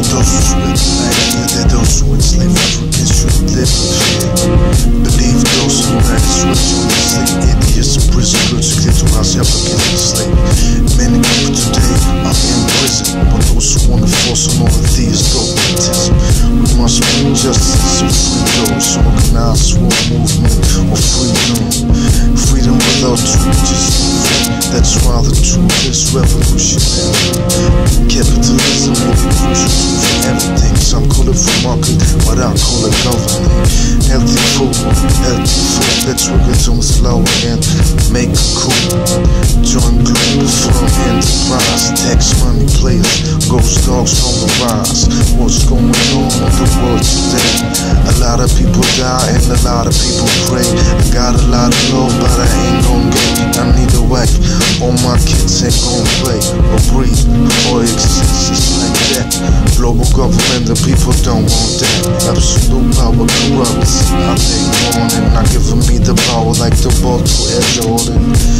I hear that those who enslave Africans should live in fear. Believe those who rags rich on the slave idiots in prison goods clear to house Africans enslaved. Many people today are in prison, but those who wanna force on all of these dogmatism. We must bring justice and free those organized war movement or freedom. Freedom without truth is free. That's why the truth is revolutionary. Market, but I call it governing. Healthy food, healthy food. Let's work it on flour and make it cool. Join Globalfirm enterprise. Tax money players, GhostDogz from the rise. What's going on in the world today? A lot of people die and a lot of people pray. I got a lot of love, but I ain't gon' get. it. I need a wife. All my kids ain't gon' play or breathe or exist just like that. Global government, the people don't want that. Absolute power corrupts. I take morning, not giving me the power like the ball to Ed Jordan.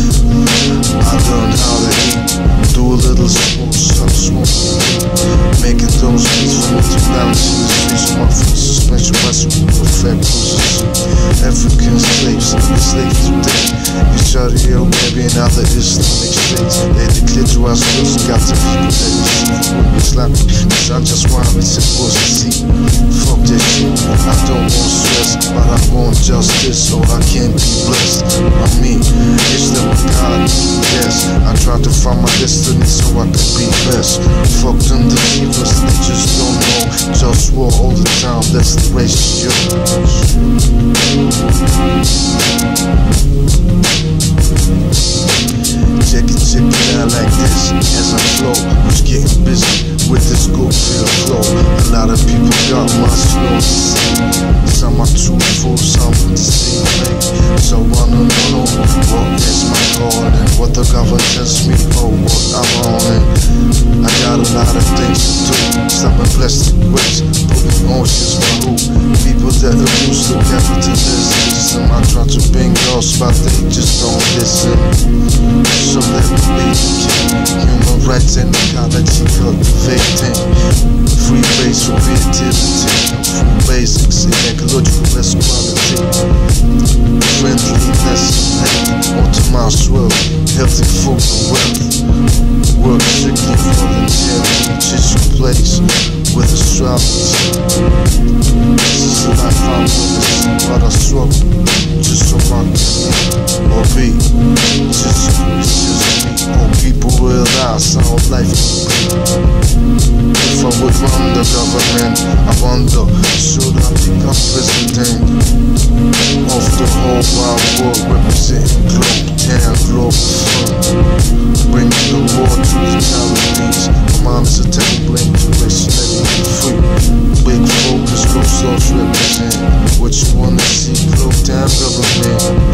In Saudi Arabia and other Islamic they declare to got the people that is from Islam. Cause I just want it supposed to see. Fuck that shit. I don't want stress, but I want justice, so I can be blessed. I mean, it's the God, yes. I try to find my destiny so I can be blessed Fuck them deceivers, they just don't know. Just war all the time, that's the ratio. But they just don't listen. So let me be human rights and ecology cultivating. Free base for creativity, free basics in ecological best quality. Friendliness and optimized world, healthy food and wealth. Work strictly voluntarily, just your place with astrology. This is the life I witness, but I struggle just so I life. If I would run the government, I wonder, should I become president of the whole wide world, representing globe, town, global fun, bringing the war to the colonies. My is a temple, intuition, let me free. Big focus, go souls represent what you wanna see, globe, down, government.